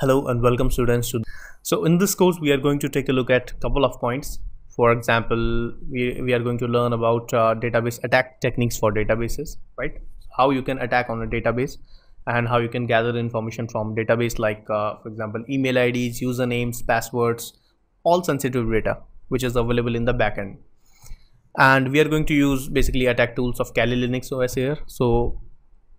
Hello and welcome students to so in this course we are going to take a look at a couple of points. For example we, we are going to learn about uh, database attack techniques for databases right? How you can attack on a database and how you can gather information from database like uh, for example email IDs usernames passwords all sensitive data which is available in the backend. And we are going to use basically attack tools of Kali Linux OS here. So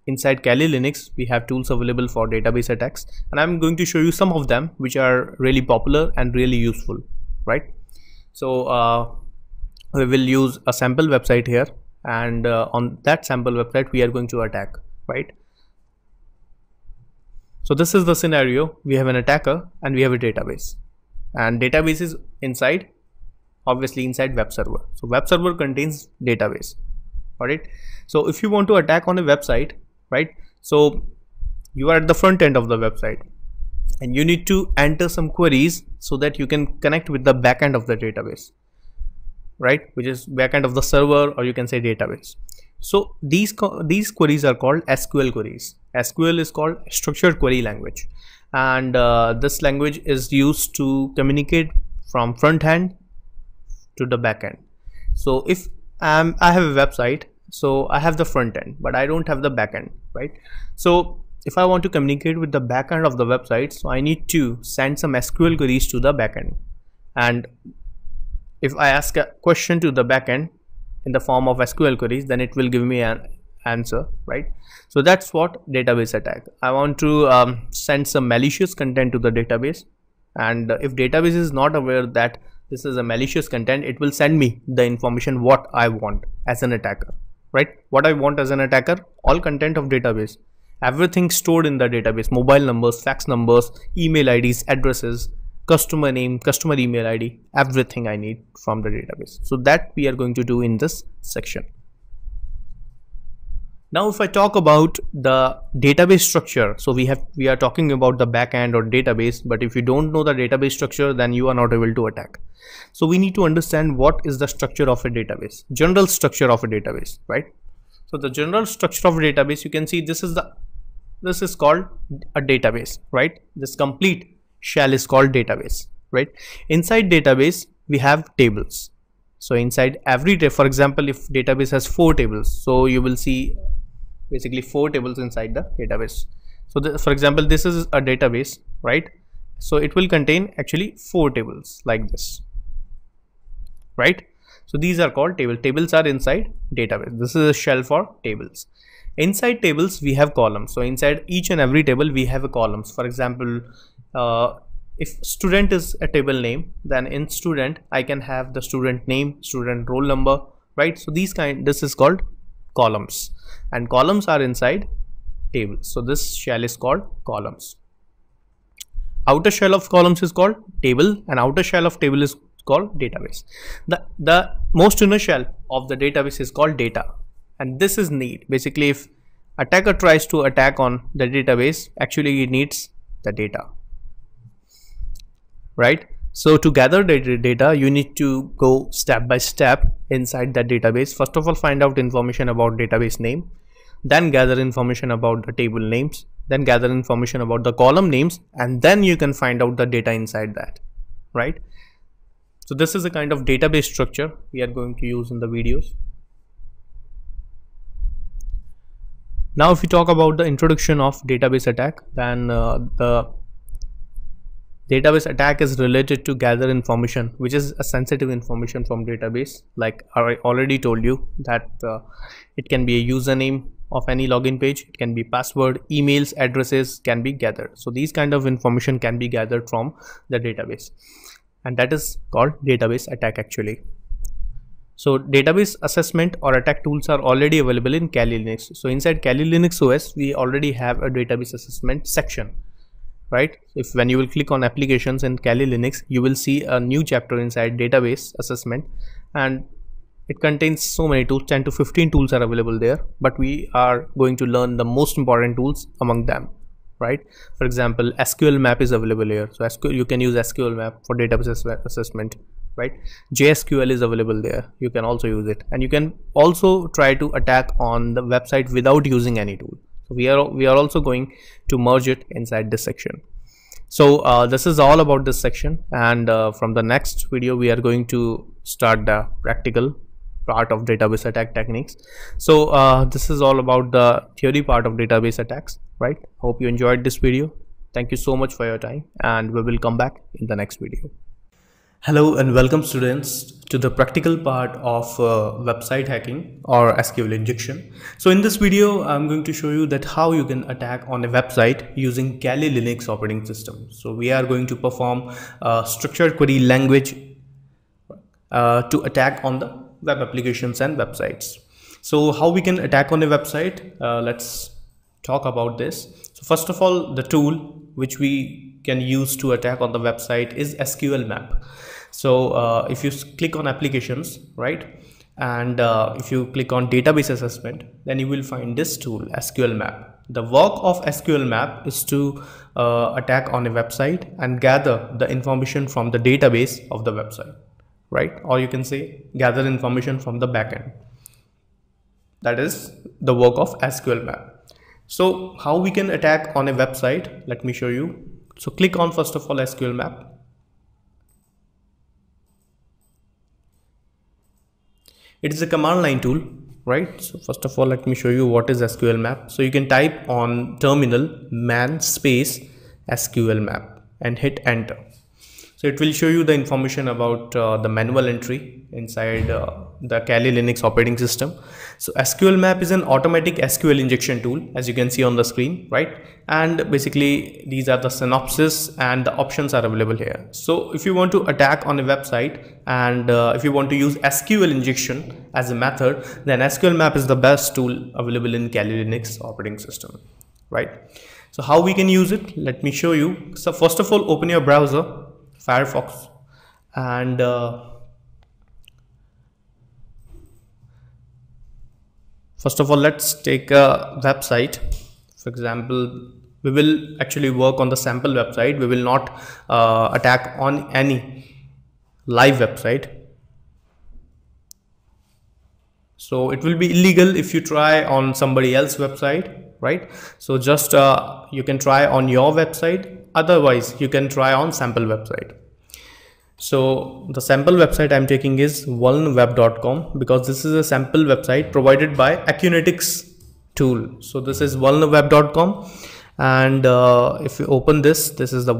inside Kali Linux we have tools available for database attacks. And I'm going to show you some of them which are really popular and really useful right? So uh, we will use a sample website here. And uh, on that sample website we are going to attack right? So this is the scenario. We have an attacker and we have a database. And database is inside obviously inside web server. So web server contains database all right so if you want to attack on a website right? So you are at the front end of the website and you need to enter some queries so that you can connect with the backend of the database right? Which is backend of the server or you can say database. So these these queries are called sql queries. Sql is called structured query language. And uh, this language is used to communicate from front end to the backend so if um, i have a website so I have the front end but I don't have the back end right? So if I want to communicate with the backend of the website so I need to send some SQL queries to the backend and if I ask a question to the backend in the form of SQL queries then it will give me an answer right? So that's what database attack. I want to um, send some malicious content to the database. And if database is not aware that this is a malicious content it will send me the information what I want as an attacker right? What i want as an attacker all content of database. Everything stored in the database. Mobile numbers fax numbers email ids addresses customer name customer email id everything i need from the database. So that we are going to do in this section now if i talk about the database structure so we have we are talking about the backend or database but if you don't know the database structure then you are not able to attack. So we need to understand what is the structure of a database general structure of a database right? So the general structure of a database you can see this is the this is called a database right? This complete shell is called database right? Inside database we have tables. So inside every day for example if database has four tables so you will see basically four tables inside the database. So the, for example this is a database right? So it will contain actually four tables like this right? So these are called table tables are inside database. This is a shell for tables. Inside tables we have columns. So inside each and every table we have a columns. For example uh, if student is a table name then in student i can have the student name student roll number right? So these kind this is called columns. And columns are inside tables. So this shell is called columns. Outer shell of columns is called table and outer shell of table is called database. The the most inner shell of the database is called data. And this is need. Basically if attacker tries to attack on the database actually it needs the data. Right so to gather the data, you need to go step by step inside that database. First of all, find out information about database name, then gather information about the table names, then gather information about the column names, and then you can find out the data inside that, right? So this is a kind of database structure we are going to use in the videos. Now, if we talk about the introduction of database attack, then uh, the database attack is related to gather information which is a sensitive information from database. Like i already told you that uh, it can be a username of any login page. It can be password emails addresses can be gathered. So these kind of information can be gathered from the database. And that is called database attack actually. So database assessment or attack tools are already available in Kali Linux. So inside Kali Linux OS, we already have a database assessment section right? If when you will click on applications in Kali Linux you will see a new chapter inside database assessment. And it contains so many tools 10 to 15 tools are available there but we are going to learn the most important tools among them right? For example sql map is available here. So SQL, you can use sql map for database assessment right? Jsql is available there. You can also use it. And you can also try to attack on the website without using any tool so we are we are also going to merge it inside this section. So uh, this is all about this section and uh, from the next video we are going to start the practical part of database attack techniques. So uh, this is all about the theory part of database attacks right? Hope you enjoyed this video. Thank you so much for your time and we will come back in the next video Hello and welcome students to the practical part of uh, website hacking or SQL injection. So in this video, I'm going to show you that how you can attack on a website using Kali Linux operating system. So we are going to perform a structured query language uh, to attack on the web applications and websites. So how we can attack on a website? Uh, let's talk about this. So first of all, the tool which we can use to attack on the website is SQL map. So uh, if you click on applications right and uh, if you click on database assessment then you will find this tool sql map. The work of sql map is to uh, attack on a website and gather the information from the database of the website right? Or you can say gather information from the backend. That is the work of sql map. So how we can attack on a website? Let me show you so click on first of all sql map. It is a command line tool right? So first of all let me show you what is sql map. So you can type on terminal man space sql map and hit enter. So it will show you the information about uh, the manual entry inside uh, the Kali Linux operating system. So SQL map is an automatic SQL injection tool as you can see on the screen, right? And basically these are the synopsis and the options are available here. So if you want to attack on a website and uh, if you want to use SQL injection as a method, then SQL map is the best tool available in Kali Linux operating system, right? So how we can use it? Let me show you. So first of all, open your browser Firefox and uh, first of all let's take a website. For example we will actually work on the sample website. We will not uh, attack on any live website. So it will be illegal if you try on somebody else website right? So just uh, you can try on your website. Otherwise you can try on sample website so the sample website i'm taking is vulnweb.com because this is a sample website provided by Acunetics tool. So this is vulnweb.com and uh, if you open this this is the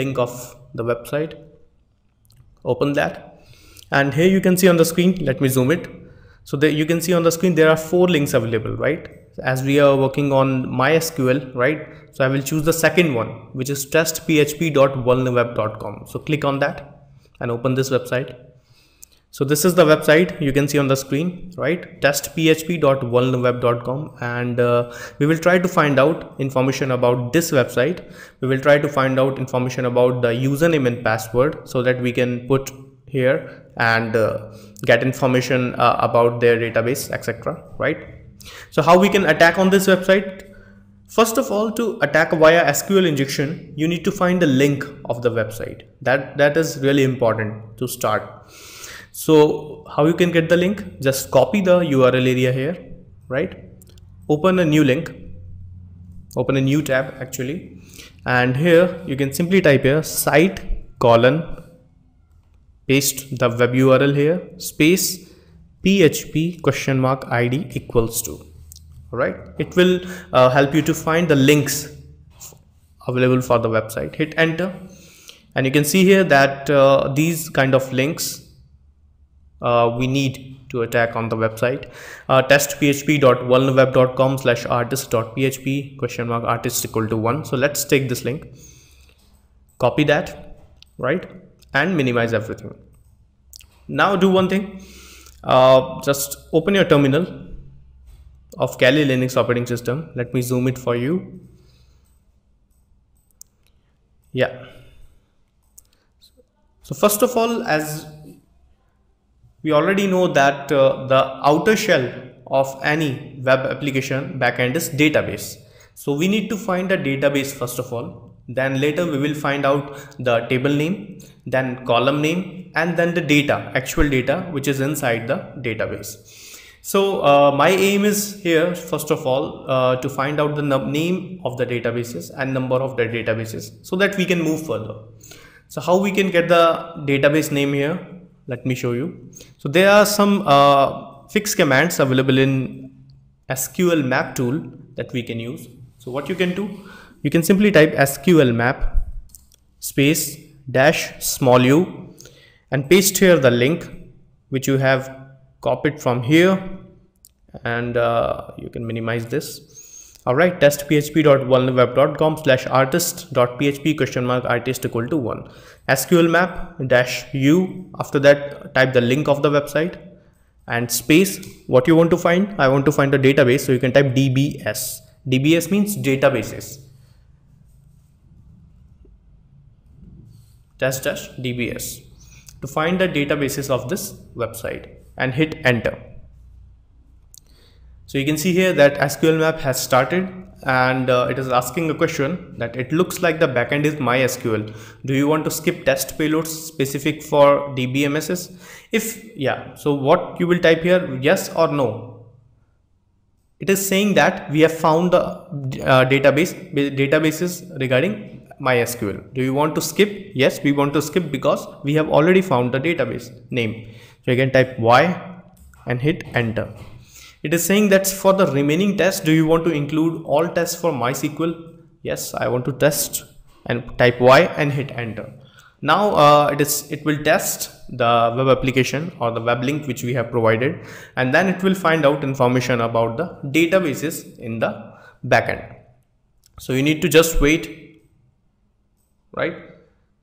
link of the website. Open that and here you can see on the screen let me zoom it. So you can see on the screen there are four links available right? As we are working on mysql right? So i will choose the second one which is testphp.vulnweb.com so click on that and open this website. So this is the website you can see on the screen right? testphp.vulnweb.com and uh, we will try to find out information about this website. We will try to find out information about the username and password so that we can put here and uh, get information uh, about their database etc right? So how we can attack on this website first of all to attack via sql injection you need to find the link of the website. That that is really important to start. So how you can get the link? Just copy the url area here right? Open a new link. Open a new tab actually. And here you can simply type here site colon paste the web url here space php question mark id equals to right it will uh, help you to find the links available for the website. Hit enter. And you can see here that uh, these kind of links uh, we need to attack on the website. Uh, test slash artist.php question mark artist equal to one. So let's take this link copy that right and minimize everything. Now do one thing. Uh, just open your terminal of Kali Linux operating system. Let me zoom it for you. Yeah. So first of all as we already know that uh, the outer shell of any web application backend is database. So we need to find a database first of all. Then later we will find out the table name then column name and then the data actual data which is inside the database So uh, my aim is here, first of all, uh, to find out the name of the databases and number of the databases so that we can move further. So how we can get the database name here? Let me show you. So there are some uh, fixed commands available in SQL map tool that we can use. So what you can do, you can simply type SQL map space dash small u and paste here the link which you have copied from here and uh, you can minimize this. All right test php.vulnerweb.com slash artist.php question mark artist equal to one. Sql map dash u. After that type the link of the website and space what you want to find. I want to find a database so you can type dbs dbs means databases. Test dash dbs to find the databases of this website and hit enter. So you can see here that SQL map has started and uh, it is asking a question that it looks like the backend is MySQL. Do you want to skip test payloads specific for DBMSs? If yeah, so what you will type here, yes or no. It is saying that we have found the uh, database databases regarding MySQL. Do you want to skip? Yes, we want to skip because we have already found the database name. You can type Y and hit enter. It is saying that for the remaining tests, do you want to include all tests for MySQL? Yes, I want to test and type Y and hit enter. Now uh, it is it will test the web application or the web link which we have provided and then it will find out information about the databases in the backend. So you need to just wait right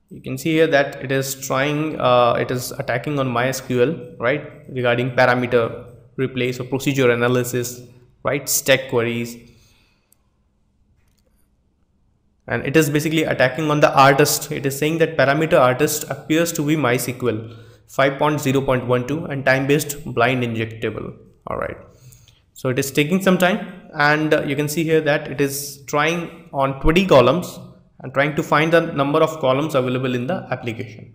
you can see here that it is trying uh, it is attacking on mysql right regarding parameter replace or procedure analysis right stack queries. And it is basically attacking on the artist. It is saying that parameter artist appears to be mysql 5.0.12 and time based blind injectable. All right. So it is taking some time and uh, you can see here that it is trying on 20 columns and trying to find the number of columns available in the application.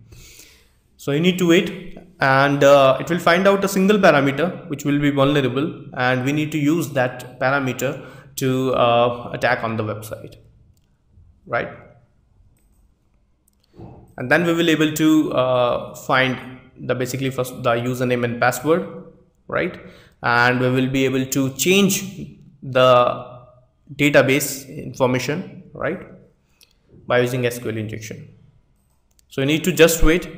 So you need to wait and uh, it will find out a single parameter which will be vulnerable and we need to use that parameter to uh, attack on the website, right? And then we will able to uh, find the basically first the username and password, right? And we will be able to change the database information, right? By using SQL injection. So you need to just wait.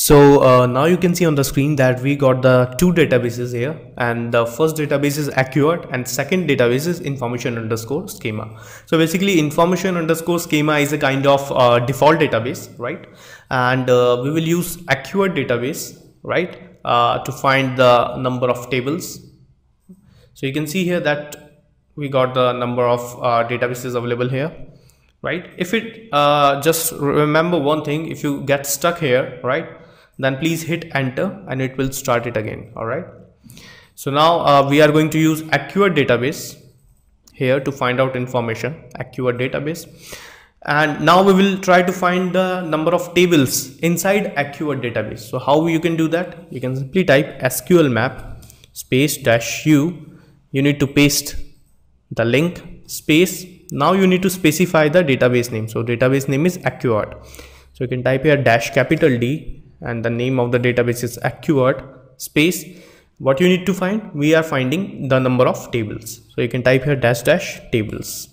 So uh, now you can see on the screen that we got the two databases here and the first database is Accurate and second database is information underscore schema. So basically information underscore schema is a kind of uh, default database, right? And uh, we will use Accurate database, right? Uh, to find the number of tables. So you can see here that we got the number of uh, databases available here right? If it uh, just remember one thing if you get stuck here right then please hit enter and it will start it again all right? So now uh, we are going to use accurate database here to find out information accurate database. And now we will try to find the number of tables inside accurate database. So how you can do that? You can simply type sql map space dash u. You need to paste the link space. Now you need to specify the database name. So database name is accurate so you can type here dash capital d and the name of the database is accurate space. What you need to find? We are finding the number of tables. So you can type here dash dash tables.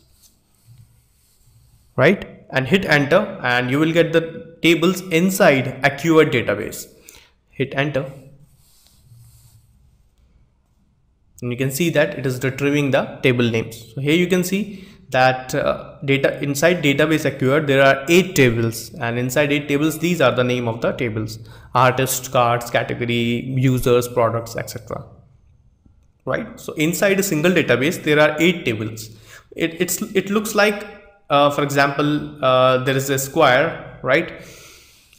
Right? And hit enter and you will get the tables inside accurate database. Hit enter and you can see that it is retrieving the table names. So here you can see that uh, data inside database accurate there are eight tables. And inside eight tables these are the name of the tables. Artist cards category users products etc right? So inside a single database there are eight tables. It, it's it looks like uh, for example uh, there is a square right?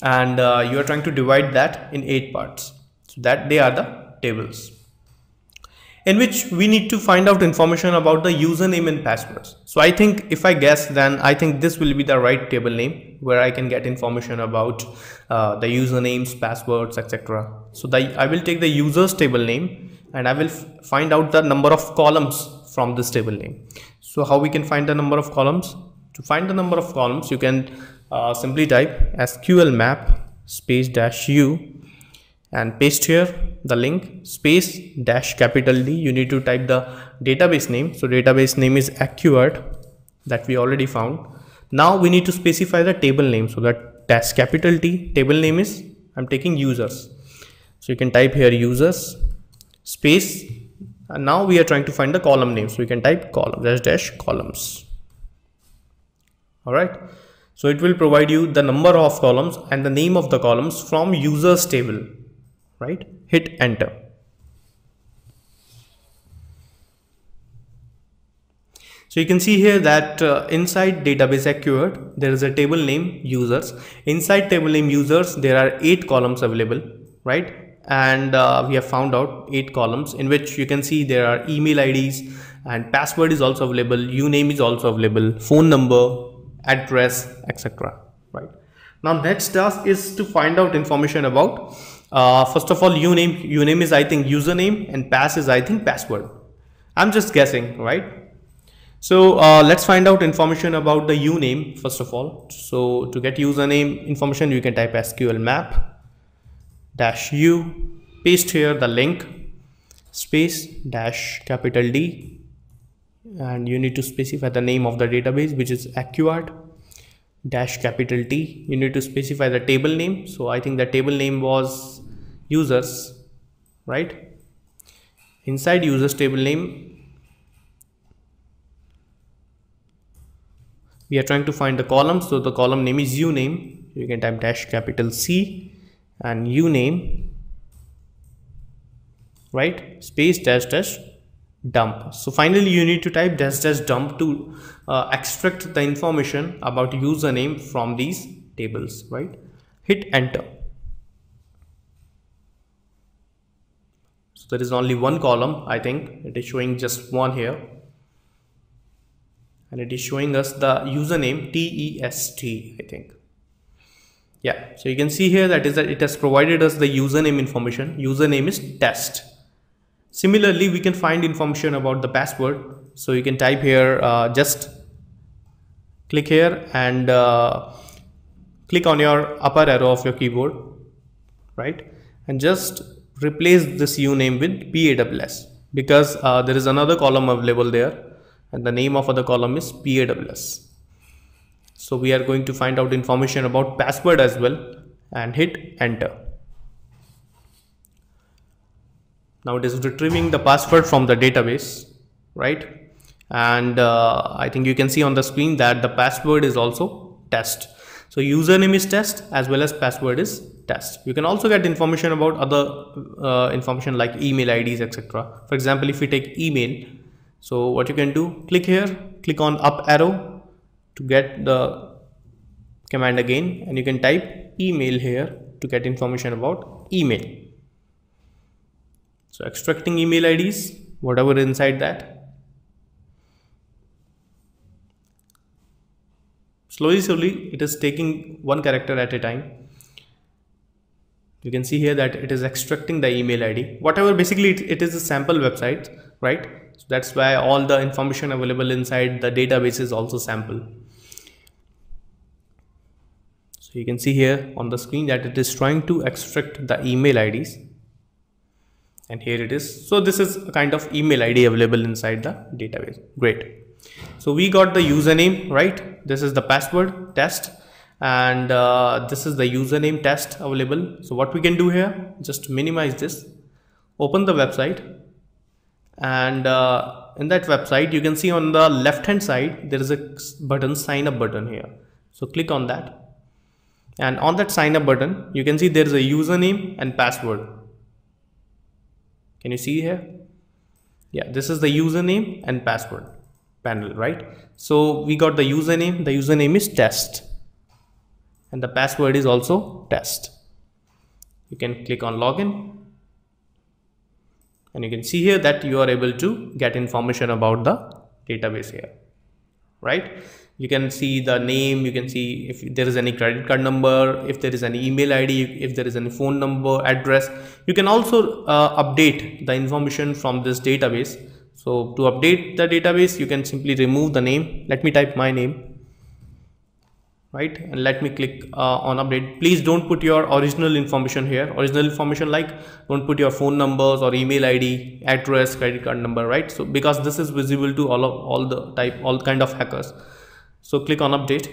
And uh, you are trying to divide that in eight parts. So that they are the tables in which we need to find out information about the username and passwords. So I think if I guess then I think this will be the right table name where I can get information about uh, the usernames, passwords, etc. so the I will take the users table name and I will find out the number of columns from this table name so how we can find the number of columns to find the number of columns you can uh, simply type sql map space dash u and paste here the link space dash capital D. You need to type the database name. So database name is accurate that we already found. Now we need to specify the table name. So that dash capital T table name is I'm taking users. So you can type here users space and now we are trying to find the column name. So you can type column dash dash columns. All right. So it will provide you the number of columns and the name of the columns from users table right? Hit enter. So you can see here that uh, inside database accurate there is a table name users. Inside table name users there are eight columns available right? And uh, we have found out eight columns in which you can see there are email IDs and password is also available uname is also available phone number address etc right? Now next task is to find out information about uh, first of all uname uname is i think username and pass is i think password. I'm just guessing right? So uh, let's find out information about the uname first of all. So to get username information you can type sql map dash u paste here the link space dash capital d and you need to specify the name of the database which is accurate dash capital T. You need to specify the table name. So I think the table name was users right? Inside users table name we are trying to find the column. So the column name is uname. You can type dash capital C and uname right? Space dash dash dump. So finally you need to type dash dash dump to uh, extract the information about username from these tables right? Hit enter. So there is only one column i think. It is showing just one here. And it is showing us the username test i think. Yeah so you can see here that is that it has provided us the username information. Username is test Similarly, we can find information about the password. So you can type here, uh, just click here and uh, click on your upper arrow of your keyboard, right? And just replace this uname with PAWS because uh, there is another column available there and the name of other column is PAWS. So we are going to find out information about password as well and hit enter. Now it is retrieving the password from the database right? And uh, I think you can see on the screen that the password is also test. So username is test as well as password is test. You can also get information about other uh, information like email IDs etc for example if we take email so what you can do click here click on up arrow to get the command again and you can type email here to get information about email so extracting email IDs, whatever inside that. Slowly, slowly, it is taking one character at a time. You can see here that it is extracting the email ID. Whatever, basically, it, it is a sample website, right? So that's why all the information available inside the database is also sample. So you can see here on the screen that it is trying to extract the email IDs and here it is. So this is a kind of email id available inside the database. Great. So we got the username right? This is the password test. And uh, this is the username test available. So what we can do here just minimize this. Open the website. And uh, in that website you can see on the left hand side there is a button sign up button here. So click on that. And on that sign up button you can see there is a username and password can you see here? Yeah this is the username and password panel right? So we got the username. The username is test. And the password is also test. You can click on login. And you can see here that you are able to get information about the database here right you can see the name you can see if there is any credit card number if there is any email id if there is any phone number address. You can also uh, update the information from this database. So to update the database you can simply remove the name. Let me type my name. Right? And let me click uh, on update. Please don't put your original information here. Original information like don't put your phone numbers or email id address credit card number right? So because this is visible to all of all the type all kind of hackers so click on update.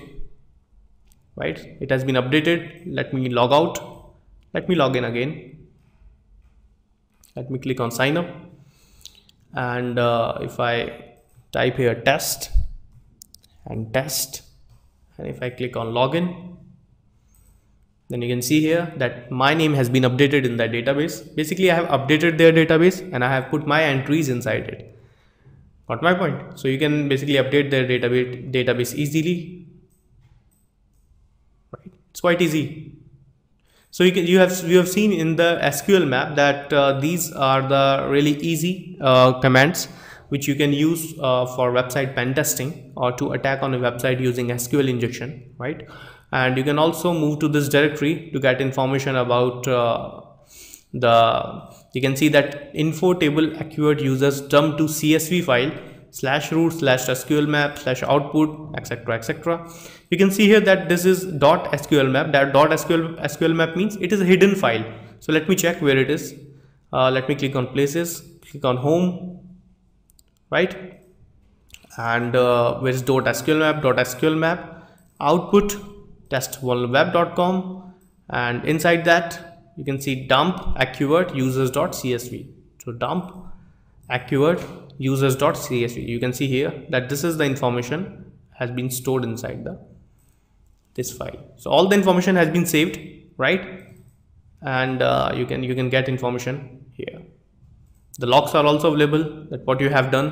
Right? It has been updated. Let me log out. Let me log in again. Let me click on sign up. And uh, if I type here test and test and if I click on login then you can see here that my name has been updated in that database. Basically I have updated their database and I have put my entries inside it got my point. So you can basically update their database database easily. Right? It's quite easy. So you can you have you have seen in the SQL map that uh, these are the really easy uh, commands which you can use uh, for website pen testing or to attack on a website using SQL injection right? And you can also move to this directory to get information about uh, the you can see that info table acquired users dump to csv file slash root slash sql map slash output etc etc you can see here that this is dot sql map. That dot sql sql map means it is a hidden file. So let me check where it is. Uh, let me click on places click on home right? And uh, where is dot sql map? Dot sql map output test1web.com and inside that you can see dump accurate users.csv so dump accurate users.csv you can see here that this is the information has been stored inside the this file. So all the information has been saved right? And uh, you can you can get information here. The logs are also available that what you have done.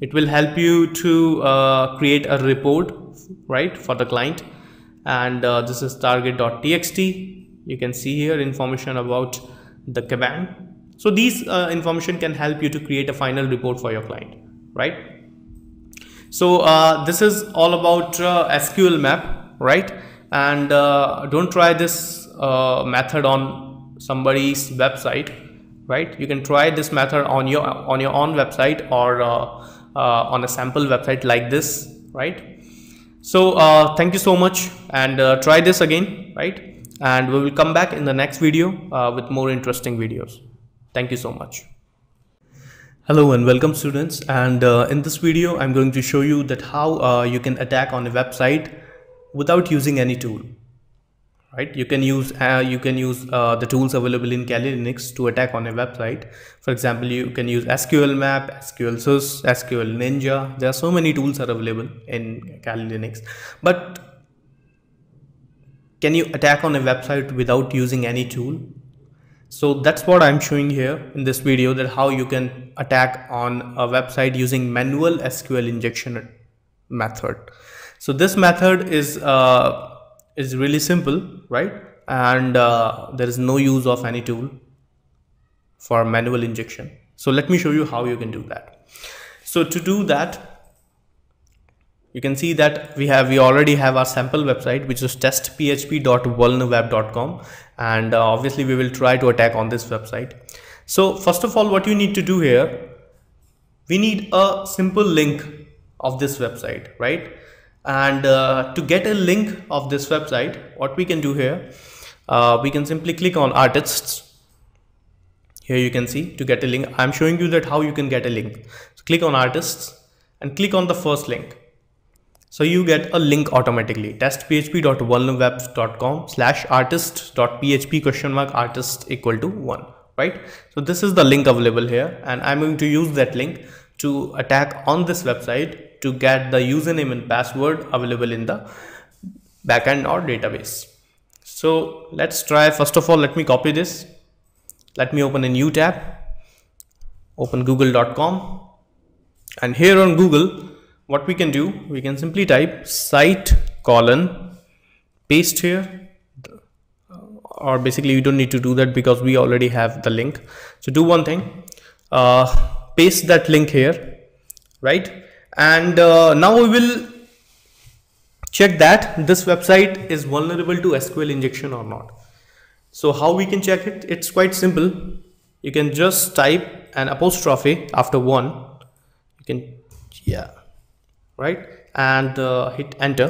It will help you to uh, create a report right for the client. And uh, this is target.txt you can see here information about the command so these uh, information can help you to create a final report for your client right? So uh, this is all about uh, SQL map right? And uh, don't try this uh, method on somebody's website right? You can try this method on your on your own website or uh, on a sample website like this right? So thank you so much and try this again right and we will come back in the next video uh, with more interesting videos. Thank you so much. Hello and welcome students. And uh, in this video I'm going to show you that how uh, you can attack on a website without using any tool. Right? You can use uh, you can use uh, the tools available in Kali Linux to attack on a website. For example you can use SQL map SQL Sys SQL Ninja. There are so many tools are available in Kali Linux. But can you attack on a website without using any tool? So that's what i'm showing here in this video that how you can attack on a website using manual sql injection method. So this method is uh, is really simple right? And uh, there is no use of any tool for manual injection. So let me show you how you can do that. So to do that you can see that we have we already have our sample website which is testphp.vulnerweb.com and uh, obviously we will try to attack on this website. So first of all what you need to do here we need a simple link of this website right? And uh, to get a link of this website what we can do here uh, we can simply click on artists. Here you can see to get a link i'm showing you that how you can get a link. So click on artists and click on the first link so you get a link automatically testphp.vulnerwebs.com slash artist.php question mark artist equal to one, right? So this is the link available here and I'm going to use that link to attack on this website to get the username and password available in the backend or database. So let's try first of all, let me copy this. Let me open a new tab, open google.com and here on Google, what we can do we can simply type site colon paste here or basically you don't need to do that because we already have the link so do one thing uh, paste that link here right and uh, now we will check that this website is vulnerable to SQL injection or not. So how we can check it? It's quite simple. You can just type an apostrophe after one. You can, yeah, right? And uh, hit enter.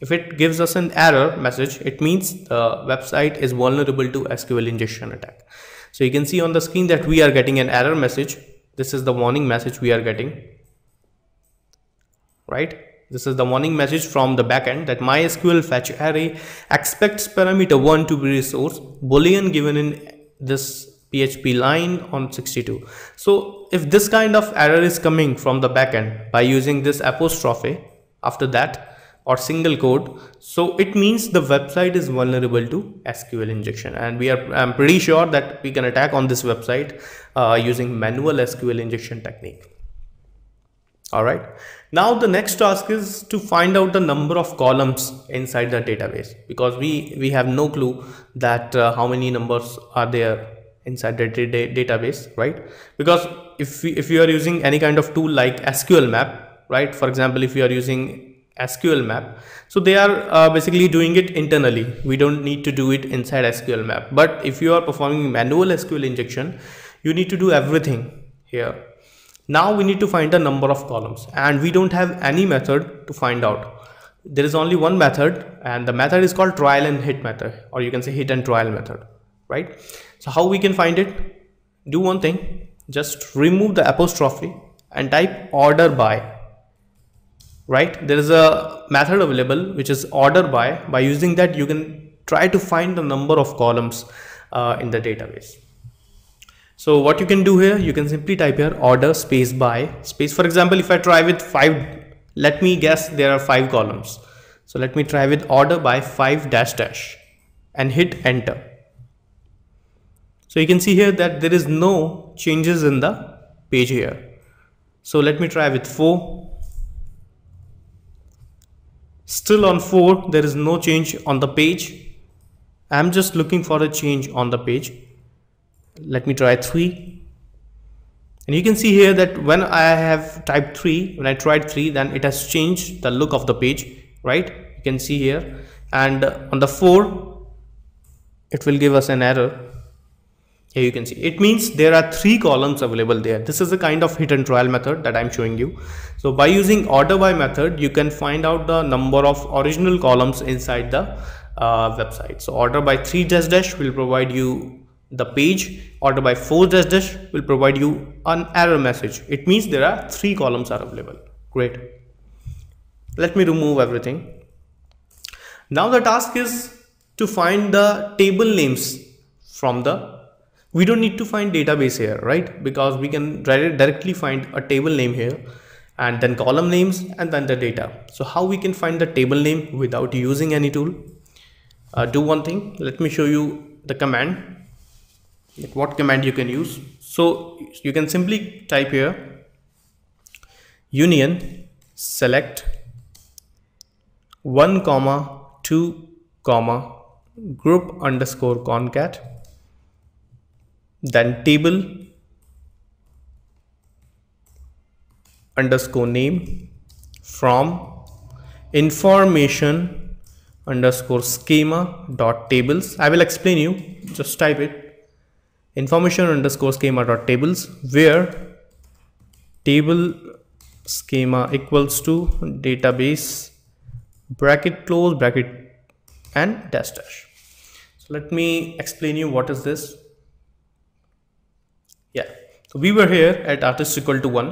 If it gives us an error message, it means the website is vulnerable to SQL injection attack. So you can see on the screen that we are getting an error message. This is the warning message we are getting, right? This is the warning message from the backend that MySQL fetch array expects parameter 1 to be resource boolean given in this PHP line on 62. So if this kind of error is coming from the backend by using this apostrophe after that or single quote, so it means the website is vulnerable to SQL injection. And we are I'm pretty sure that we can attack on this website uh, using manual SQL injection technique. All right now the next task is to find out the number of columns inside the database because we we have no clue that uh, how many numbers are there inside the database right? Because if we, if you are using any kind of tool like sql map right? For example if you are using sql map so they are uh, basically doing it internally. We don't need to do it inside sql map. But if you are performing manual sql injection you need to do everything here. Now we need to find the number of columns and we don't have any method to find out. There is only one method and the method is called trial and hit method or you can say hit and trial method, right? So how we can find it? Do one thing, just remove the apostrophe and type order by, right? There is a method available which is order by. By using that you can try to find the number of columns uh, in the database. So what you can do here, you can simply type here order space by space. For example, if I try with five, let me guess there are five columns. So let me try with order by five dash dash and hit enter. So you can see here that there is no changes in the page here. So let me try with four. Still on four, there is no change on the page. I'm just looking for a change on the page let me try 3 and you can see here that when I have typed 3 when I tried 3 then it has changed the look of the page right you can see here and on the 4 it will give us an error here you can see. It means there are three columns available there. This is a kind of hit and trial method that i'm showing you. So by using order by method you can find out the number of original columns inside the uh, website. So order by 3 dash dash will provide you the page. Order by 4 dash dash will provide you an error message. It means there are three columns are available. Great. Let me remove everything. Now the task is to find the table names from the we don't need to find database here right? Because we can directly find a table name here and then column names and then the data. So how we can find the table name without using any tool? Uh, do one thing. Let me show you the command. Like what command you can use. So you can simply type here union select 1 comma 2 comma group underscore concat then table underscore name from information underscore schema dot tables. I will explain you. Just type it. Information underscore schema dot tables where table schema equals to database bracket close bracket and dash dash. So let me explain you what is this yeah. So we were here at artist equal to one.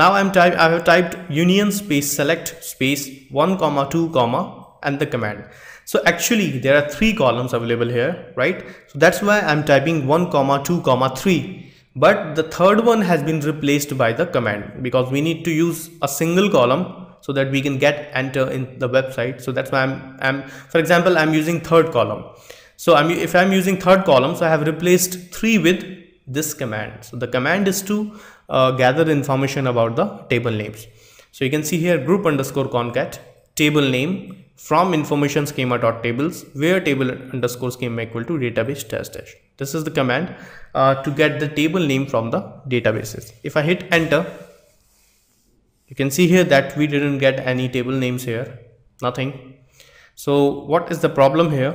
Now i'm type i have typed union space select space one comma two comma and the command. So actually there are three columns available here, right? So that's why I'm typing 1 comma 2 comma 3 but the third one has been replaced by the command because we need to use a single column so that we can get enter in the website. So that's why I'm, I'm for example I'm using third column. So I'm if I'm using third column so I have replaced 3 with this command. So the command is to uh, gather information about the table names. So you can see here group underscore concat table name from information schema dot tables where table underscore schema equal to database dash dash. This is the command uh, to get the table name from the databases. If i hit enter you can see here that we didn't get any table names here. Nothing. So what is the problem here?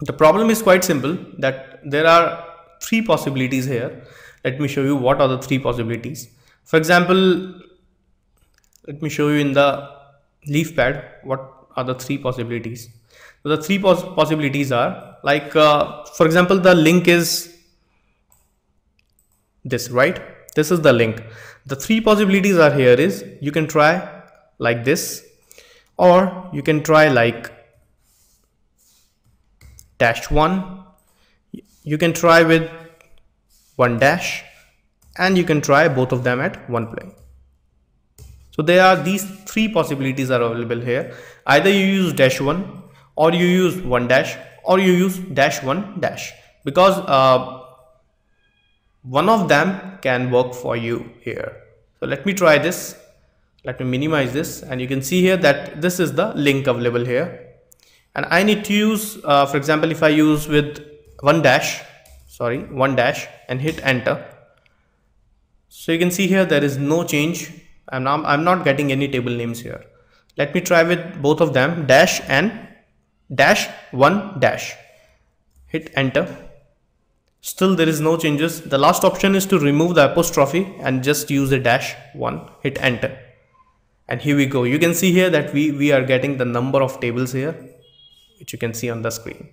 The problem is quite simple that there are three possibilities here. Let me show you what are the three possibilities. For example let me show you in the leaf pad what are the three possibilities. So the three pos possibilities are like uh, for example the link is this right? This is the link. The three possibilities are here is you can try like this or you can try like dash one you can try with one dash and you can try both of them at one play. So there are these three possibilities are available here. Either you use dash one or you use one dash or you use dash one dash. Because uh, one of them can work for you here. So let me try this. Let me minimize this. And you can see here that this is the link available here. And I need to use uh, for example if I use with one dash sorry one dash and hit enter. So you can see here there is no change. I'm not, I'm not getting any table names here. Let me try with both of them dash and dash one dash. Hit enter. Still there is no changes. The last option is to remove the apostrophe and just use a dash one hit enter. And here we go. You can see here that we we are getting the number of tables here which you can see on the screen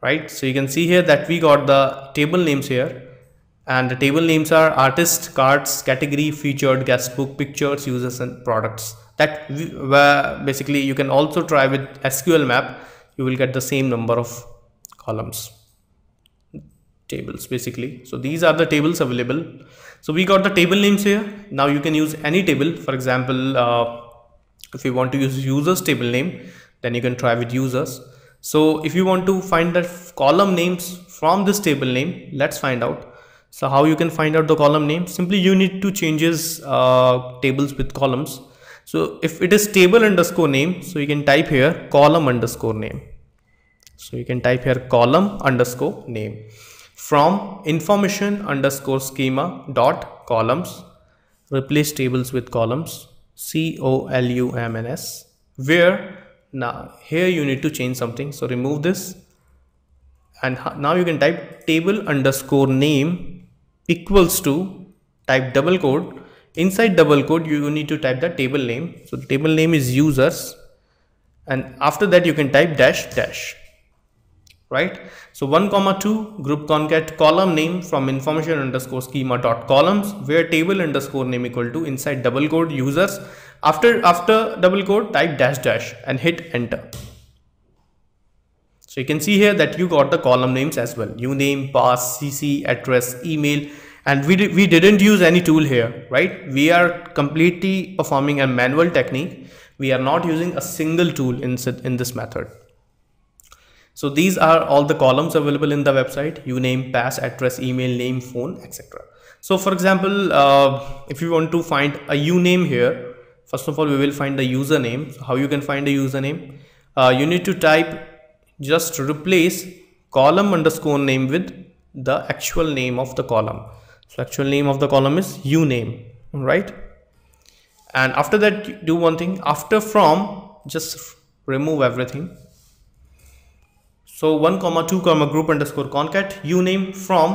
right? So you can see here that we got the table names here. And the table names are artist cards category featured guest book pictures users and products. That basically you can also try with sql map. You will get the same number of columns tables basically. So these are the tables available. So we got the table names here. Now you can use any table. For example uh, if you want to use users table name then you can try with users so if you want to find the column names from this table name let's find out. So how you can find out the column name? Simply you need to changes uh, tables with columns. So if it is table underscore name so you can type here column underscore name. So you can type here column underscore name. From information underscore schema dot columns replace tables with columns c o l u m n s where now here you need to change something. So remove this. And now you can type table underscore name equals to type double quote. Inside double quote you need to type the table name. So the table name is users. And after that you can type dash dash. Right? So 1 comma 2 group concat column name from information underscore schema dot columns where table underscore name equal to inside double quote users after after double quote type dash dash and hit enter. So you can see here that you got the column names as well. Uname pass cc address email. And we, we didn't use any tool here right? We are completely performing a manual technique. We are not using a single tool in, in this method. So these are all the columns available in the website, uname, pass, address, email, name, phone, etc. So for example, uh, if you want to find a uname here, first of all, we will find the username. How you can find a username? Uh, you need to type, just replace column underscore name with the actual name of the column. So actual name of the column is uname, right? And after that, do one thing, after from, just remove everything so 1 comma 2 comma group underscore concat uname from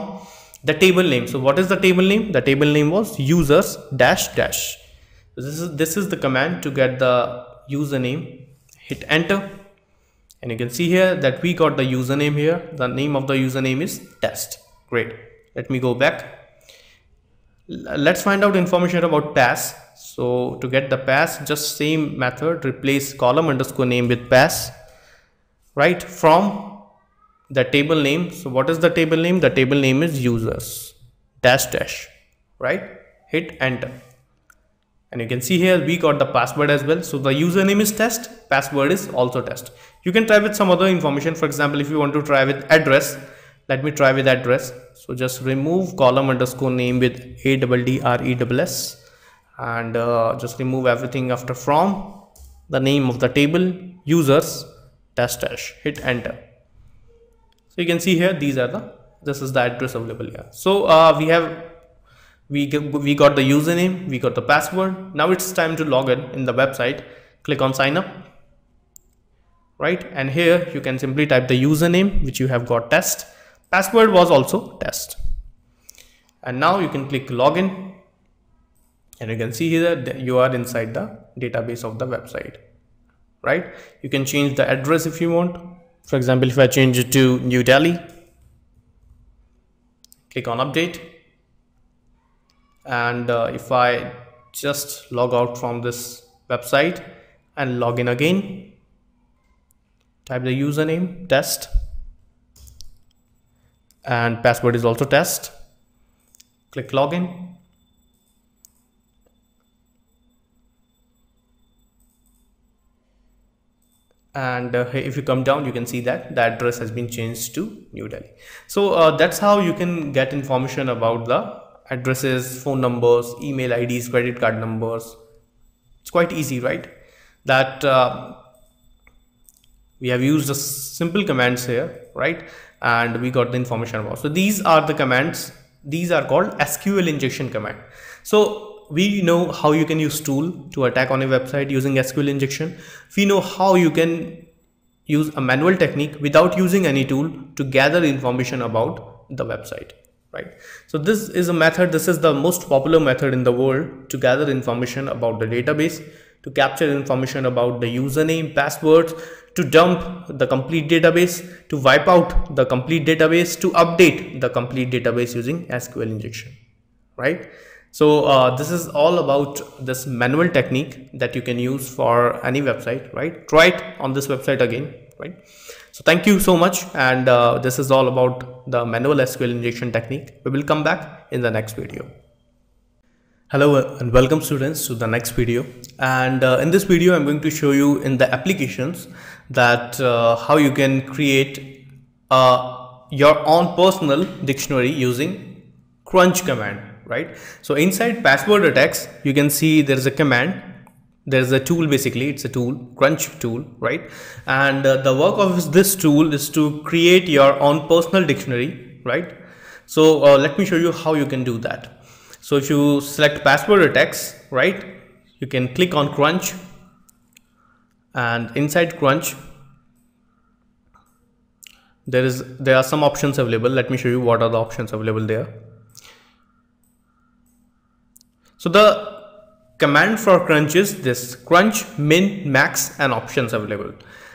the table name. So what is the table name? The table name was users dash dash. This is this is the command to get the username. Hit enter and you can see here that we got the username here. The name of the username is test. Great. Let me go back. Let's find out information about pass. So to get the pass, just same method, replace column underscore name with pass, right? From the table name so what is the table name the table name is users dash dash right hit enter and you can see here we got the password as well. So the username is test password is also test. You can try with some other information. For example if you want to try with address let me try with address. So just remove column underscore name with a double d r e double s and uh, just remove everything after from the name of the table users dash dash hit enter. So you can see here these are the this is the address available here. So uh, we have we we got the username we got the password. Now it's time to log in in the website. Click on sign up. Right? And here you can simply type the username which you have got test. Password was also test. And now you can click login. And you can see here that you are inside the database of the website. Right? You can change the address if you want. For example if i change it to new delhi click on update and uh, if i just log out from this website and log in again type the username test and password is also test. Click login. And uh, if you come down you can see that the address has been changed to New Delhi. So uh, that's how you can get information about the addresses phone numbers email IDs credit card numbers. It's quite easy right? That uh, we have used a simple commands here right? And we got the information about. So these are the commands. These are called SQL injection command. So we know how you can use tool to attack on a website using SQL injection. We know how you can use a manual technique without using any tool to gather information about the website right so this is a method this is the most popular method in the world to gather information about the database to capture information about the username passwords to dump the complete database to wipe out the complete database to update the complete database using sql injection right so uh, this is all about this manual technique that you can use for any website, right? Try it on this website again, right? So thank you so much. And uh, this is all about the manual SQL injection technique. We will come back in the next video. Hello and welcome students to the next video. And uh, in this video, I'm going to show you in the applications that uh, how you can create uh, your own personal dictionary using crunch command right so inside password attacks you can see there's a command there's a tool basically. It's a tool crunch tool right? And uh, the work of this tool is to create your own personal dictionary right? So uh, let me show you how you can do that. So if you select password attacks right you can click on crunch. And inside crunch there is there are some options available. Let me show you what are the options available there. So the command for crunch is this crunch min max and options available.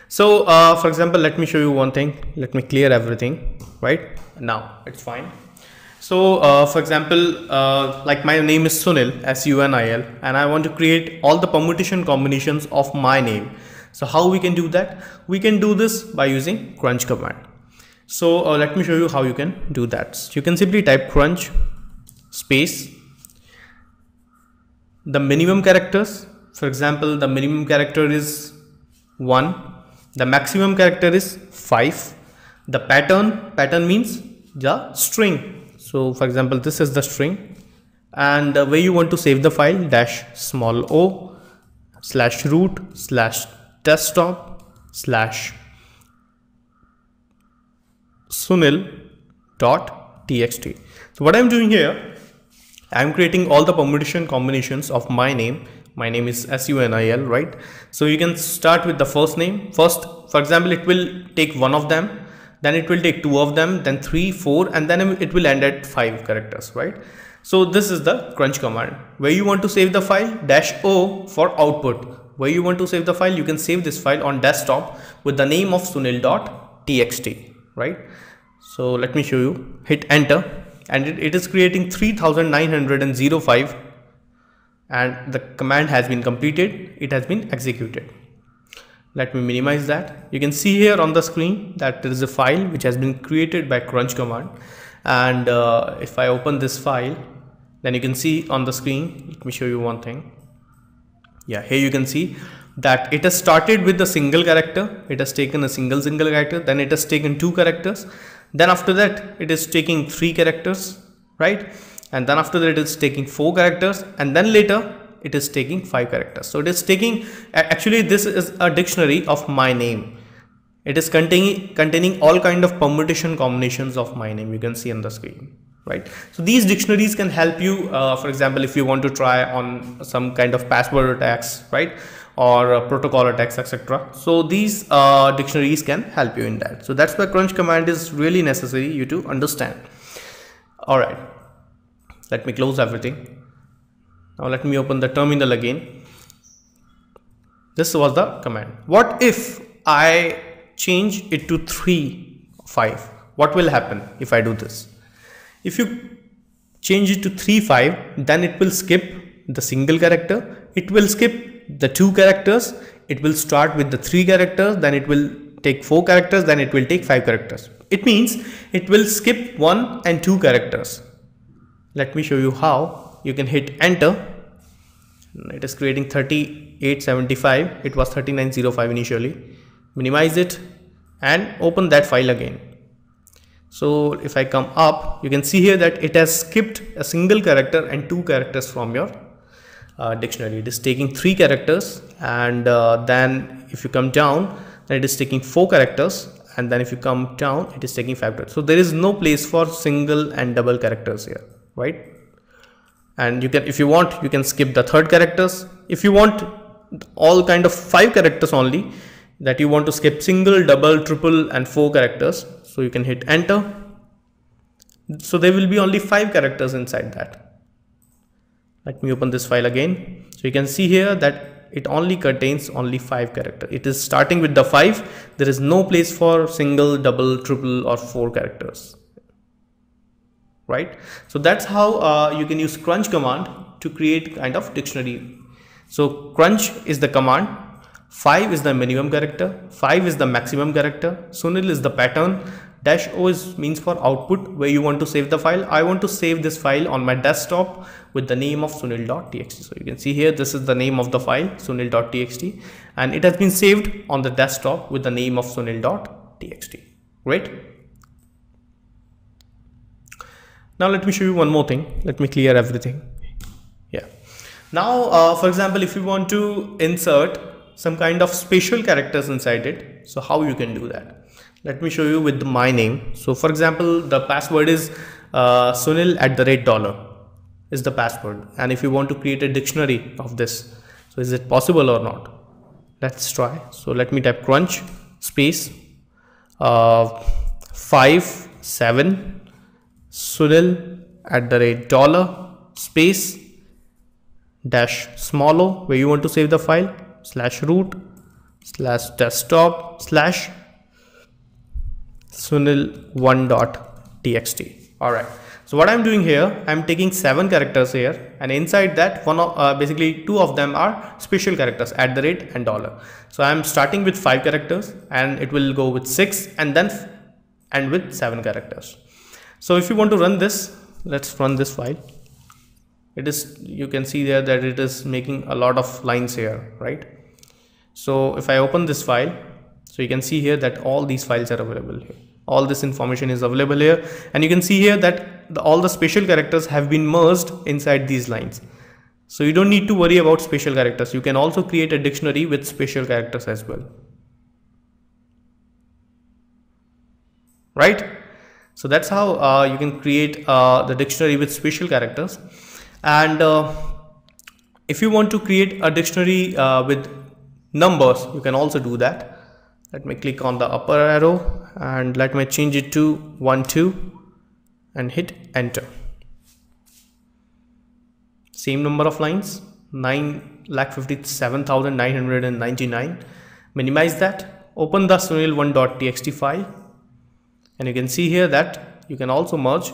So uh, for example, let me show you one thing. Let me clear everything right now. It's fine. So uh, for example, uh, like my name is Sunil, S-U-N-I-L, and I want to create all the permutation combinations of my name. So how we can do that? We can do this by using crunch command. So uh, let me show you how you can do that. So you can simply type crunch space the minimum characters for example the minimum character is 1 the maximum character is 5 the pattern pattern means the string. So for example this is the string. And where you want to save the file dash small o slash root slash desktop slash sunil dot txt. So what i'm doing here I'm creating all the permutation combinations of my name. My name is S-U-N-I-L, right? So you can start with the first name. First, for example, it will take one of them, then it will take two of them, then three, four, and then it will end at five characters, right? So this is the crunch command. Where you want to save the file, dash O for output. Where you want to save the file, you can save this file on desktop with the name of sunil.txt, right? So let me show you, hit enter and it, it is creating 3905 and the command has been completed. It has been executed. Let me minimize that. You can see here on the screen that there is a file which has been created by crunch command. And uh, if I open this file then you can see on the screen let me show you one thing. Yeah here you can see that it has started with a single character. It has taken a single single character. Then it has taken two characters then after that it is taking three characters right? And then after that it is taking four characters. And then later it is taking five characters. So it is taking actually this is a dictionary of my name. It is containing containing all kind of permutation combinations of my name. You can see on the screen right? So these dictionaries can help you uh, for example if you want to try on some kind of password attacks right or uh, protocol attacks etc so these uh, dictionaries can help you in that. So that's why crunch command is really necessary you to understand. All right. Let me close everything. Now let me open the terminal again. This was the command. What if i change it to 3 5 what will happen if i do this? If you change it to 3 5 then it will skip the single character. It will skip the two characters it will start with the three characters then it will take four characters then it will take five characters. It means it will skip one and two characters. Let me show you how you can hit enter. It is creating 3875 it was 3905 initially. Minimize it and open that file again. So if I come up you can see here that it has skipped a single character and two characters from your uh, dictionary. It is taking three characters and uh, then if you come down then it is taking four characters and then if you come down it is taking five characters. So there is no place for single and double characters here right? And you can if you want you can skip the third characters. If you want all kind of five characters only that you want to skip single double triple and four characters so you can hit enter. So there will be only five characters inside that let me open this file again. So you can see here that it only contains only five characters it is starting with the five. There is no place for single double triple or four characters. Right? So that's how uh, you can use crunch command to create kind of dictionary. So crunch is the command. 5 is the minimum character. 5 is the maximum character. Sunil is the pattern dash o is means for output where you want to save the file. I want to save this file on my desktop with the name of sunil.txt so you can see here this is the name of the file sunil.txt and it has been saved on the desktop with the name of sunil.txt great. Now let me show you one more thing. Let me clear everything. Yeah. Now uh, for example if you want to insert some kind of special characters inside it so how you can do that let me show you with my name. So for example the password is uh, sunil at the rate dollar is the password. And if you want to create a dictionary of this so is it possible or not? Let's try. So let me type crunch space uh, 5 7 sunil at the rate dollar space dash small where you want to save the file slash root slash desktop slash sunil1.txt all right. So what i'm doing here i'm taking seven characters here and inside that one of uh, basically two of them are special characters at the rate and dollar. So i'm starting with five characters and it will go with six and then and with seven characters. So if you want to run this let's run this file. It is you can see there that it is making a lot of lines here right? So if i open this file so you can see here that all these files are available here all this information is available here. And you can see here that the, all the special characters have been merged inside these lines. So you don't need to worry about special characters. You can also create a dictionary with special characters as well. Right? So that's how uh, you can create uh, the dictionary with special characters. And uh, if you want to create a dictionary uh, with numbers you can also do that let me click on the upper arrow and let me change it to 1 2 and hit enter. Same number of lines 9 lakh 57999 minimize that. Open the sunil1.txt file. And you can see here that you can also merge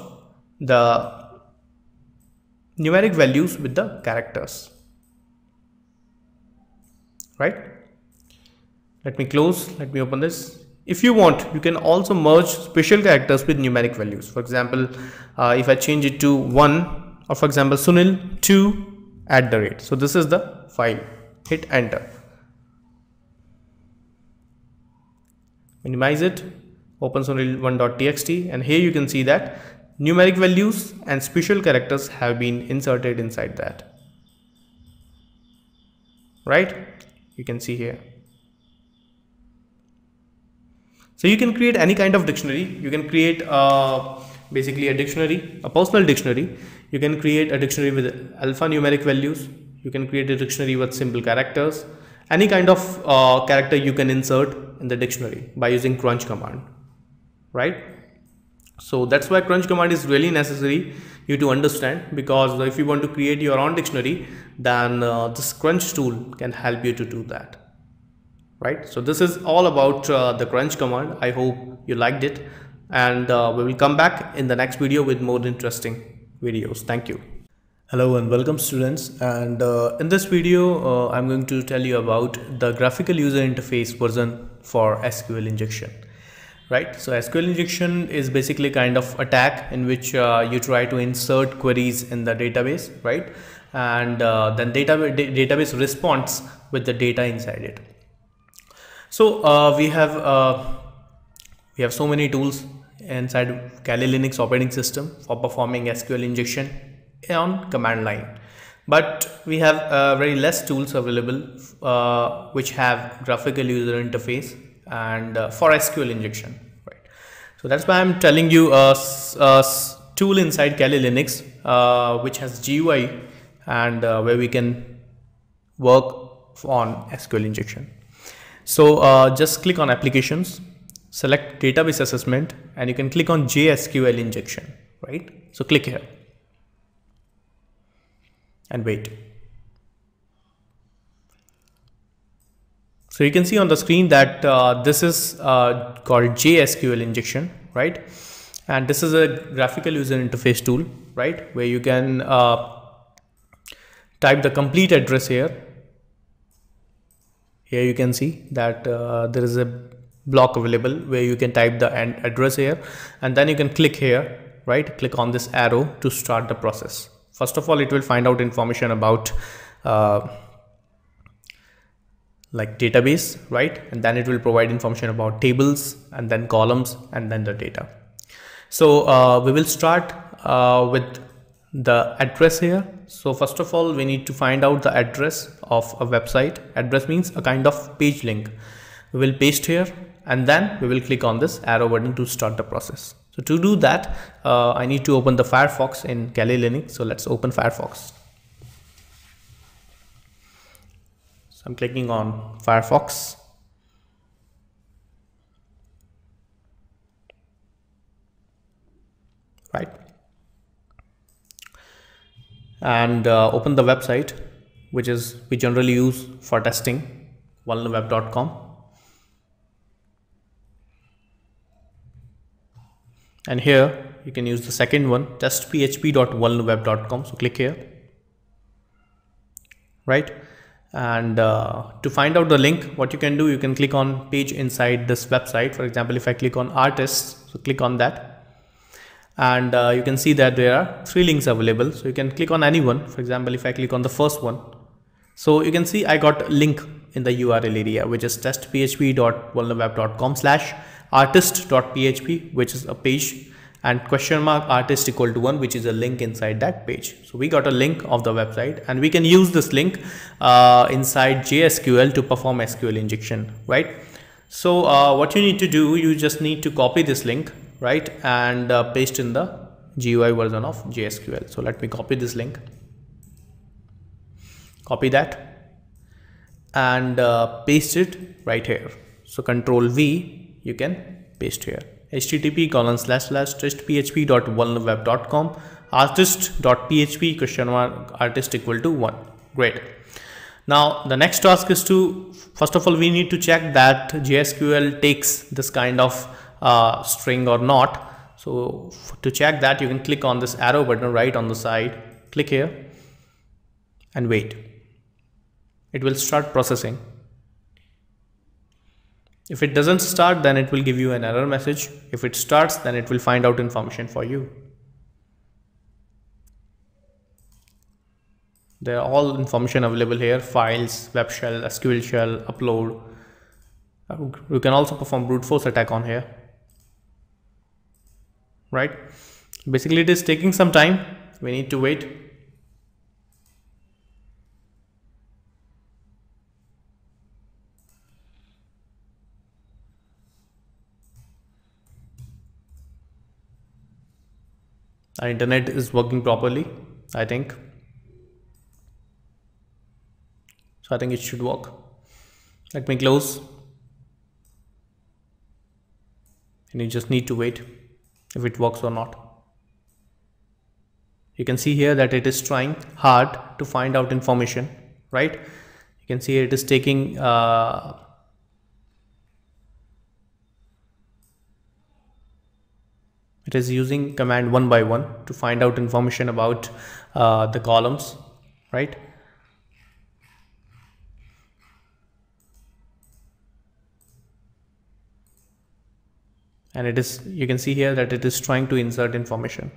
the numeric values with the characters. Right let me close. Let me open this. If you want you can also merge special characters with numeric values. For example uh, if I change it to 1 or for example Sunil 2 at the rate. So this is the file. Hit enter. Minimize it. Open sunil1.txt and here you can see that numeric values and special characters have been inserted inside that. Right? You can see here so you can create any kind of dictionary. You can create uh, basically a dictionary, a personal dictionary. You can create a dictionary with alphanumeric values. You can create a dictionary with simple characters. any kind of uh, character you can insert in the dictionary by using crunch command right so that's why crunch command is really necessary you to understand because if you want to create your own dictionary then uh, this crunch tool can help you to do that right? So this is all about uh, the crunch command. I hope you liked it. And uh, we will come back in the next video with more interesting videos. Thank you. Hello and welcome students. And uh, in this video uh, i'm going to tell you about the graphical user interface version for sql injection right? So sql injection is basically kind of attack in which uh, you try to insert queries in the database right? And uh, then database database responds with the data inside it so uh, we have uh, we have so many tools inside Kali Linux operating system for performing SQL injection on command line but we have uh, very less tools available uh, which have graphical user interface and uh, for SQL injection, right? So that's why I'm telling you a, a tool inside Kali Linux uh, which has GUI and uh, where we can work on SQL injection. So uh, just click on applications, select database assessment and you can click on JSQL injection, right? So click here and wait. So you can see on the screen that uh, this is uh, called JSQL injection, right? And this is a graphical user interface tool, right? Where you can uh, type the complete address here. Here you can see that uh, there is a block available where you can type the end address here and then you can click here, right? Click on this arrow to start the process. First of all, it will find out information about uh, like database, right? And then it will provide information about tables and then columns and then the data. So uh, we will start uh, with the address here. So first of all, we need to find out the address of a website. Address means a kind of page link. We will paste here and then we will click on this arrow button to start the process. So to do that, uh, I need to open the Firefox in Kali Linux. So let's open Firefox. So I'm clicking on Firefox. Right. And uh, open the website, which is we generally use for testing, vulnerweb.com. And here you can use the second one, testphp.vulnerweb.com. So click here. Right and uh, to find out the link what you can do you can click on page inside this website for example if I click on artists so click on that and uh, you can see that there are three links available. So you can click on any one. For example if I click on the first one. So you can see I got link in the URL area which is testphp.vulnerweb.com slash artist.php which is a page. And question mark artist equal to one which is a link inside that page. So we got a link of the website and we can use this link uh, inside JSQL to perform SQL injection right? So uh, what you need to do you just need to copy this link right? And uh, paste in the GUI version of JSQL so let me copy this link. Copy that. And uh, paste it right here. So control V you can paste here. Http colon slash slash testphp.vulnerweb.com artist.php question mark artist equal to one. Great. Now the next task is to first of all we need to check that JSQL takes this kind of uh, string or not so to check that you can click on this arrow button right on the side click here and wait it will start processing if it doesn't start, then it will give you an error message. If it starts, then it will find out information for you. There are all information available here, files, web shell, SQL shell, upload. You can also perform brute force attack on here. Right? Basically, it is taking some time. We need to wait. Our internet is working properly I think. So I think it should work. Let me close. And you just need to wait if it works or not. You can see here that it is trying hard to find out information right? You can see it is taking uh, it is using command one by one to find out information about uh, the columns right and it is you can see here that it is trying to insert information.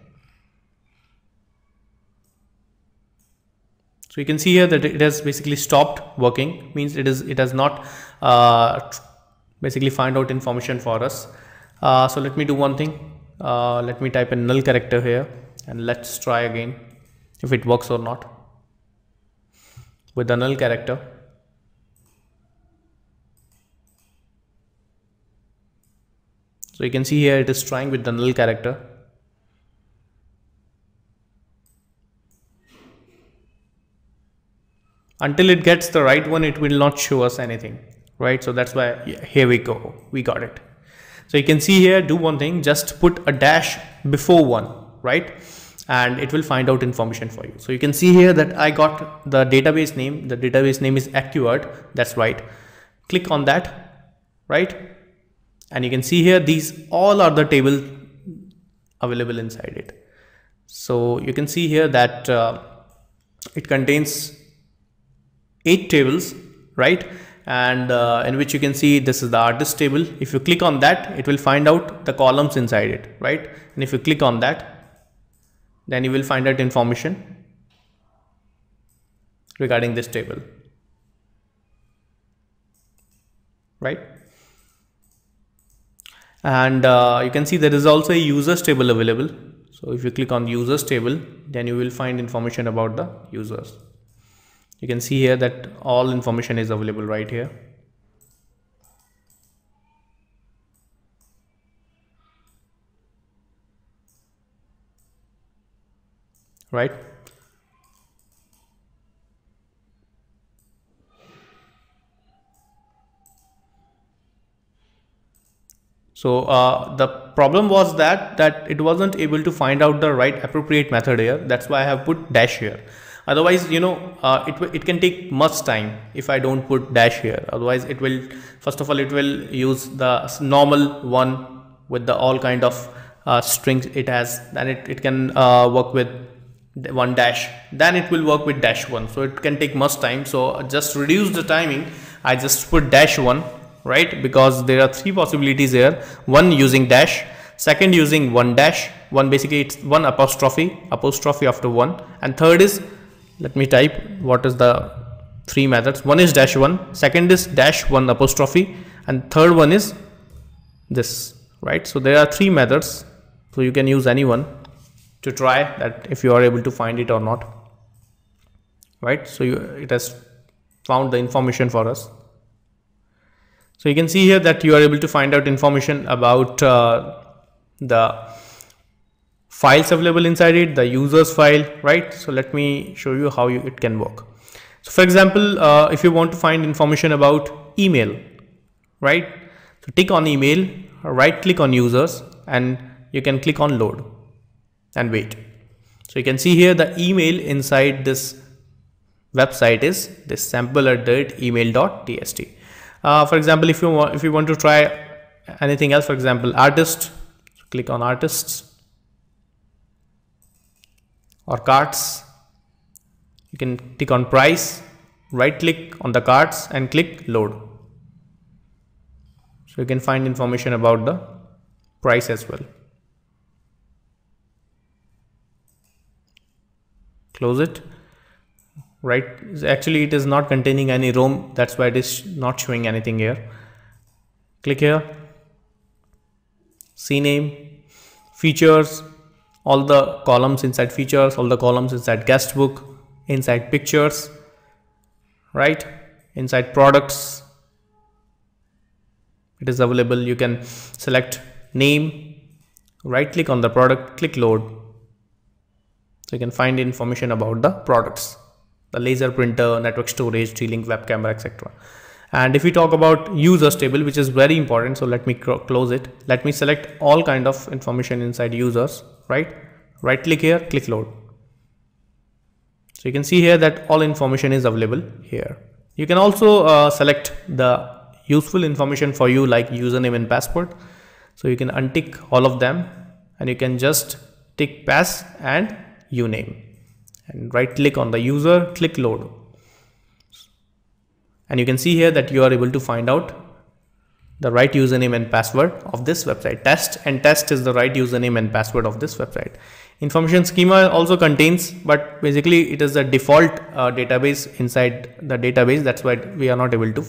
So you can see here that it has basically stopped working means it is it has not uh, basically find out information for us. Uh, so let me do one thing. Uh, let me type a null character here and let's try again if it works or not. With the null character so you can see here it is trying with the null character. Until it gets the right one it will not show us anything right? So that's why here we go. We got it. So you can see here do one thing just put a dash before one right? And it will find out information for you. So you can see here that I got the database name. The database name is Accurate that's right. Click on that right and you can see here these all are the table available inside it. So you can see here that uh, it contains eight tables right? And uh, in which you can see this is the artist table. If you click on that it will find out the columns inside it right? And if you click on that then you will find out information regarding this table right and uh, you can see there is also a users table available. So if you click on users table then you will find information about the users. You can see here that all information is available right here. Right So uh, the problem was that that it wasn't able to find out the right appropriate method here. That's why I have put dash here. Otherwise, you know, uh, it, it can take much time if I don't put dash here. Otherwise, it will, first of all, it will use the normal one with the all kind of uh, strings it has. Then it, it can uh, work with one dash. Then it will work with dash one. So it can take much time. So just reduce the timing. I just put dash one right? Because there are three possibilities here. One using dash second using one dash. One basically it's one apostrophe apostrophe after one. And third is let me type what is the three methods? One is dash one second is dash one apostrophe and third one is this right? So there are three methods so you can use any one to try that if you are able to find it or not right? So you, it has found the information for us you can see here that you are able to find out information about uh, the files available inside it, the users file, right? So let me show you how you, it can work. So for example, uh, if you want to find information about email, right? So tick on email, right click on users and you can click on load and wait. So you can see here the email inside this website is this sample sampler.email.txt uh, for example if you want if you want to try anything else for example artist click on artists or cards. You can click on price right click on the cards and click load. So you can find information about the price as well. Close it right? Actually it is not containing any ROM. That's why it is not showing anything here. Click here. CNAME features all the columns inside features all the columns inside guest book inside pictures right? Inside products. It is available. You can select name right click on the product click load. So you can find information about the products the laser printer, network storage, D-Link web camera, etc. and if we talk about users table which is very important so let me close it. Let me select all kind of information inside users right? Right click here click load. So you can see here that all information is available here. You can also uh, select the useful information for you like username and password. So you can untick all of them and you can just tick pass and uname and right click on the user click load. And you can see here that you are able to find out the right username and password of this website. Test and test is the right username and password of this website. Information schema also contains but basically it is the default uh, database inside the database. That's why we are not able to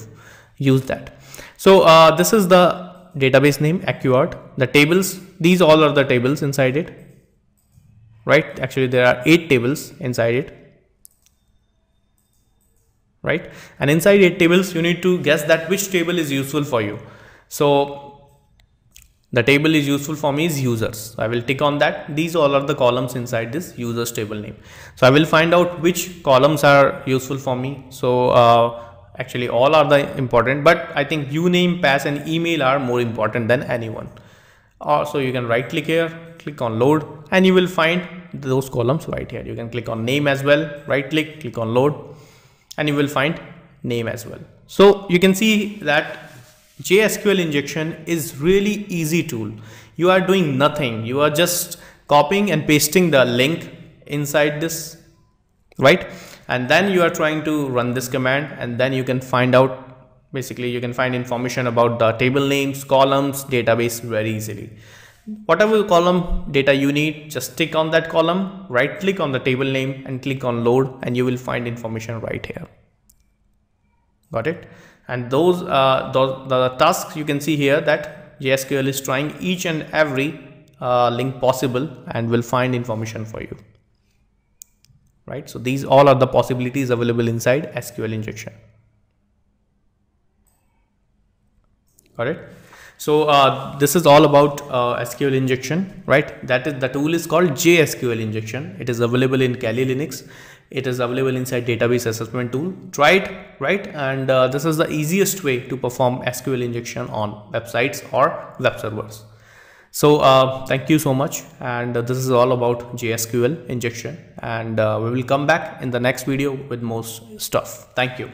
use that. So uh, this is the database name AccuArt the tables these all are the tables inside it right? Actually there are eight tables inside it right? And inside eight tables you need to guess that which table is useful for you. So the table is useful for me is users. So i will tick on that. These all are the columns inside this users table name. So i will find out which columns are useful for me. So uh, actually all are the important but i think uname pass and email are more important than anyone. Uh, so you can right click here click on load and you will find those columns right here you can click on name as well right click click on load and you will find name as well. So you can see that JSQL injection is really easy tool. You are doing nothing. You are just copying and pasting the link inside this, right? And then you are trying to run this command and then you can find out basically you can find information about the table names, columns, database very easily. Whatever column data you need, just click on that column, right click on the table name and click on load and you will find information right here. Got it? And those, uh, those the tasks you can see here that JSQL is trying each and every uh, link possible and will find information for you. Right? So these all are the possibilities available inside SQL injection. Got it? So uh, this is all about uh, SQL injection, right? That is the tool is called JSQL injection. It is available in Kali Linux. It is available inside database assessment tool. Try it, right? And uh, this is the easiest way to perform SQL injection on websites or web servers. So uh, thank you so much. And uh, this is all about JSQL injection. And uh, we will come back in the next video with more stuff. Thank you.